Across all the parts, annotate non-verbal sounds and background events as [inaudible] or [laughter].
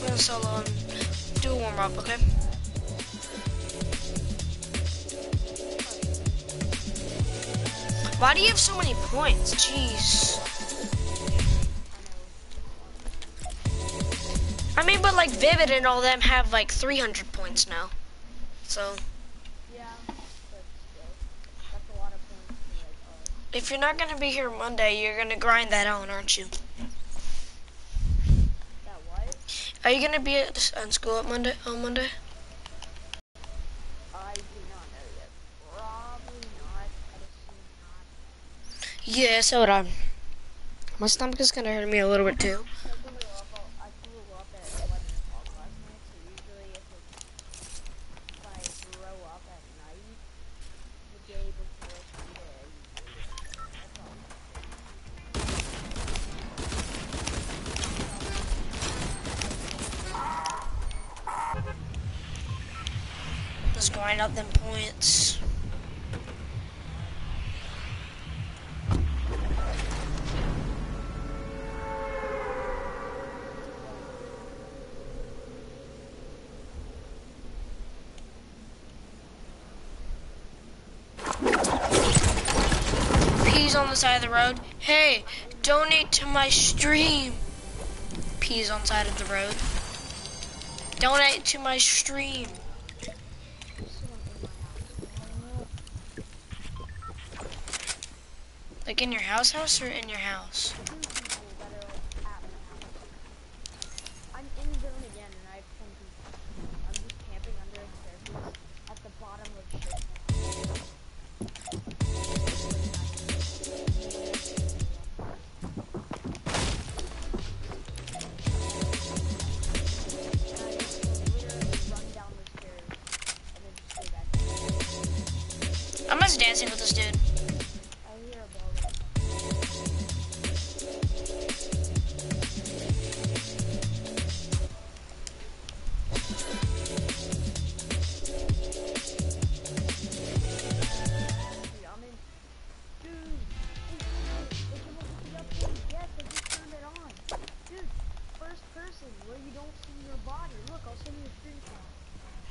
Gonna solo and do a warm up, okay? Why do you have so many points? Jeez. I mean, but like Vivid and all them have like 300 points now. So. Yeah, that's a lot of points for like us. If you're not gonna be here Monday, you're gonna grind that on, aren't you? That what? Are you gonna be at uh, on school at Monday on Monday? Yeah, so would I. My stomach is gonna hurt me a little bit too. Grind up them points. Peas on the side of the road. Hey, donate to my stream. Peas on side of the road. Donate to my stream. Like in your house house or in your house? dancing with this are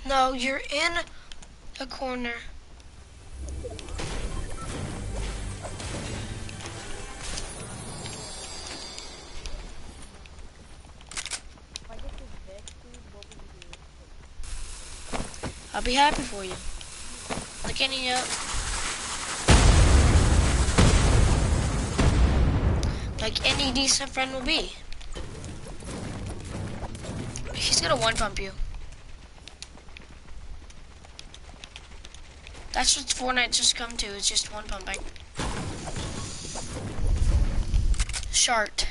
No, you're in a corner. I'll be happy for you. Like any uh, like any decent friend will be. He's gonna one pump you. That's what Fortnite just come to. It's just one pumping. Shart.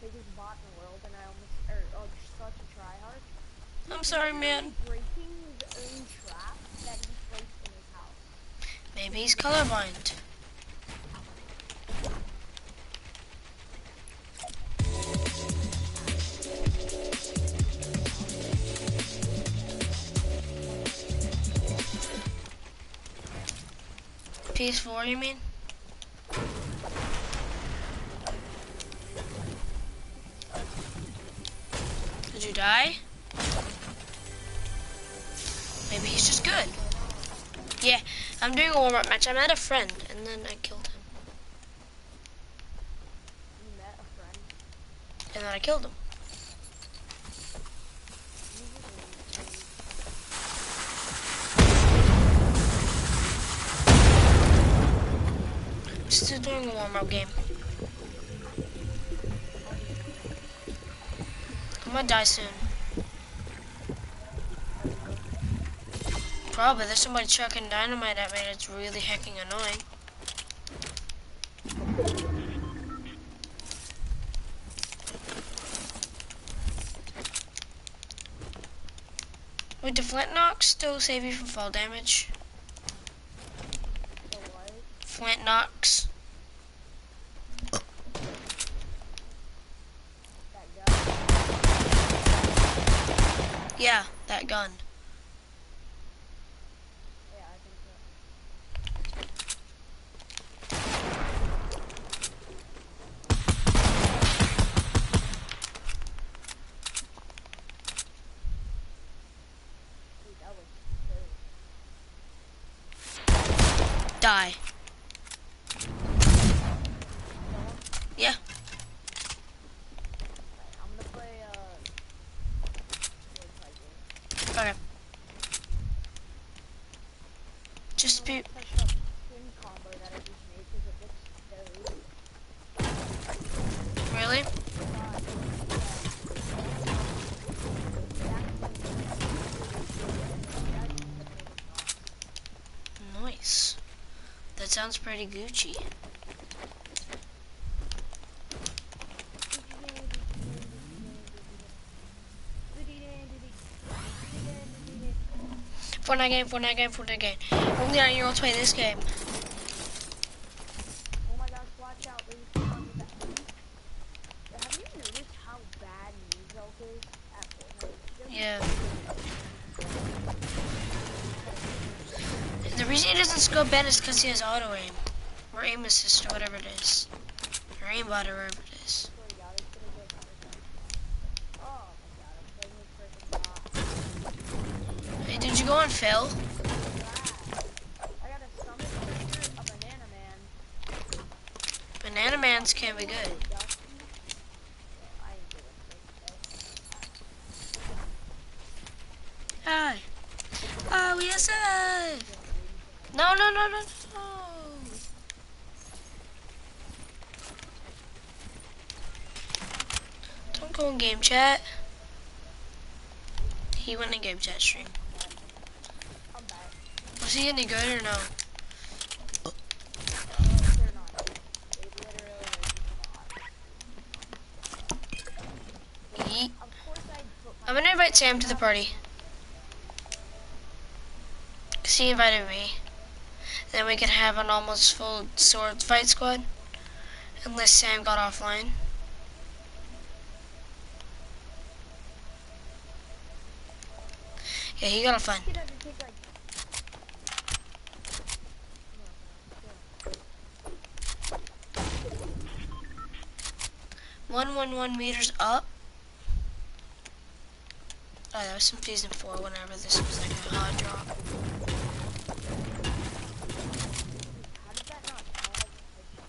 biggest bot in the world, and I almost er, oh, such a tryhard. I'm sorry, man. Breaking his own trap that he placed in his house. Maybe he's colorblind. PS4, you mean? Did you die? Maybe he's just good. Yeah, I'm doing a warm-up match. I met a friend, and then I killed him. You met a friend. And then I killed him. You just leave. Just doing a warm-up game. Gonna die soon. Probably. There's somebody chucking dynamite at me. It's really hecking annoying. Wait, the Flint-Knocks still save you from fall damage? Flint-Knocks. That guy. Yeah, that gun. Die. Yeah. Right, I'm gonna play, uh... Sword fight game. Okay. Just be. I'm gonna touch up skin combo that I just made 'cause it looks very Really? Nice. That sounds pretty Gucci. Fortnite game, Fortnite game, Fortnite game. Only nine year olds play this game. Reason he doesn't scope bad is because he has auto aim. Or aim assist or whatever it is. Or aimbot or whatever it is. Hey, did you go on Phil? Banana Mans can't be good. Hi. Oh, yes, sir. No, no, no, no, no. Don't go in game chat. He went in game chat stream. Was he any good or no? I'm gonna invite Sam to the party. Cause he invited me. Then we could have an almost full sword fight squad. Unless Sam got offline. Yeah, he got offline. One one one meters up. Oh, that was from season four. Whenever this was like a hot drop. How did that not tag a headshot?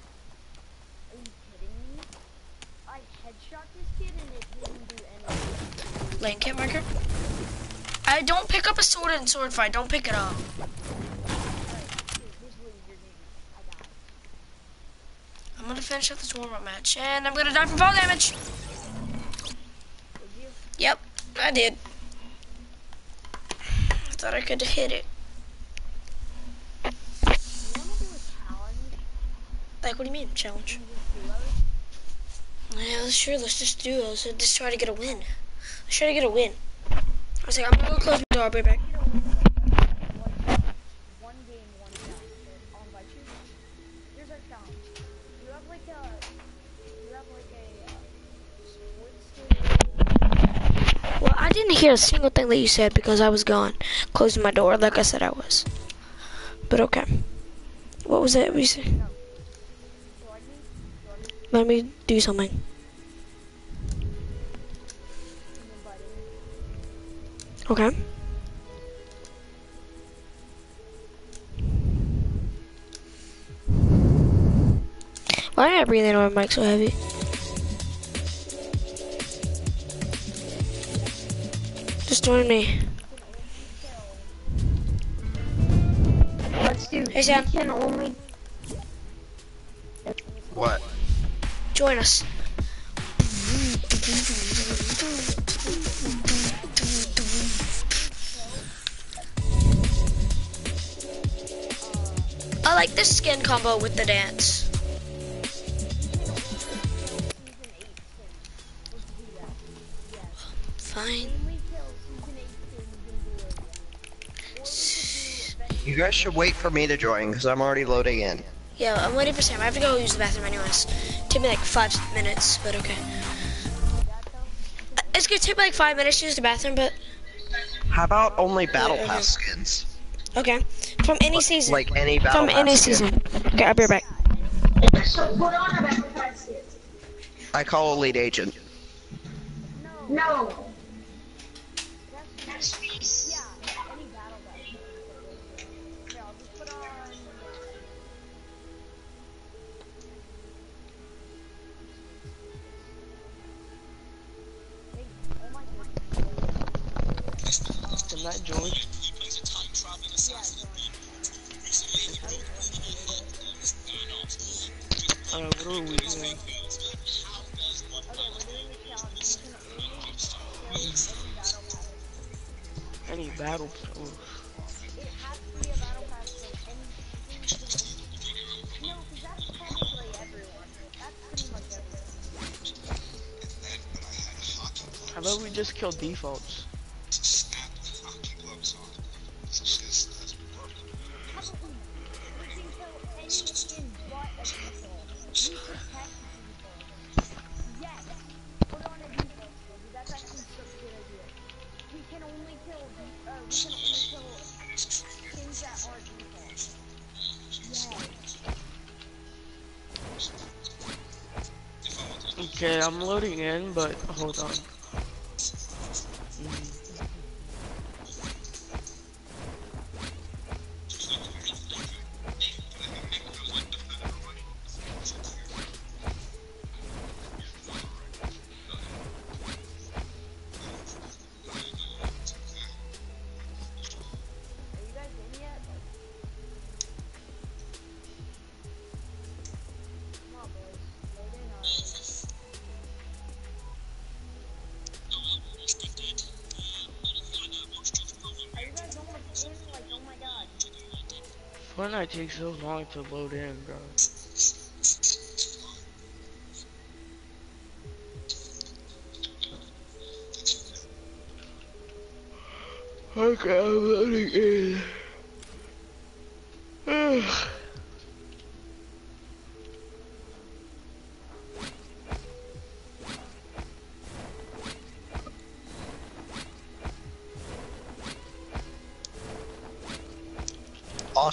Are you kidding me? I headshot this kid and it didn't do anything. Lane camp marker. I don't pick up a sword in sword fight. Don't pick it up. I'm gonna finish up this warm up match, and I'm gonna die from fall damage. Yep, I did. I thought I could hit it. Like, what do you mean, challenge? Yeah, sure, let's just do it. Let's just try to get a win. Let's try to get a win. Was like, I'm gonna go close door. One, one one. Well, I didn't hear a single thing that you said because I was gone, closing my door like I said I was. But okay. What was it we said? Let me do something. Okay. Why am I breathing on my mic so heavy? Just join me. Let's do. Hey, Sam. We can only. What? Join us. Like this skin combo with the dance. Fine. You guys should wait for me to join because I'm already loading in. Yeah, I'm waiting for Sam. I have to go use the bathroom anyways. Take me like five minutes, but okay. Uh, It's gonna take me like five minutes to use the bathroom, but How about only battle Yeah, pass skins? okay. From any season. Like any battle From any skin. season. Okay, I'll be right back. I call elite agent. No. That's, yeah, any Uh, what are we doing? Okay, we're doing any battle how about we just kill defaults? Okay, I'm loading in, but hold on. Fortnite take so long to load in, bro. Okay, I'm loading in. [sighs] [sighs]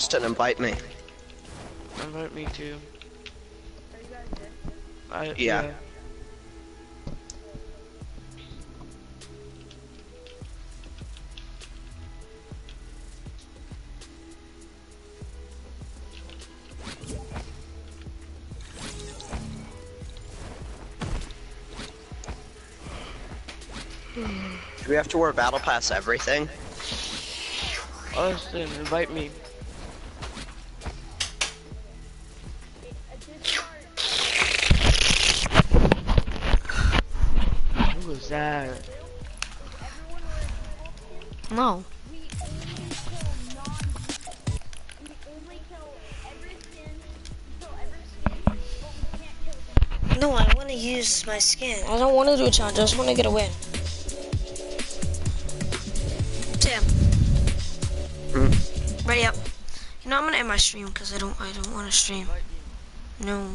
Austin, invite me. Invite me too. Are you guys in? I, Yeah. Do we have to wear battle pass everything? Austin, invite me. Can't kill No, I want to use my skin. I don't want to do a challenge. I just want to get a win. Sam. Mm. Ready up. You know I'm gonna end my stream because I don't I don't want to stream. No.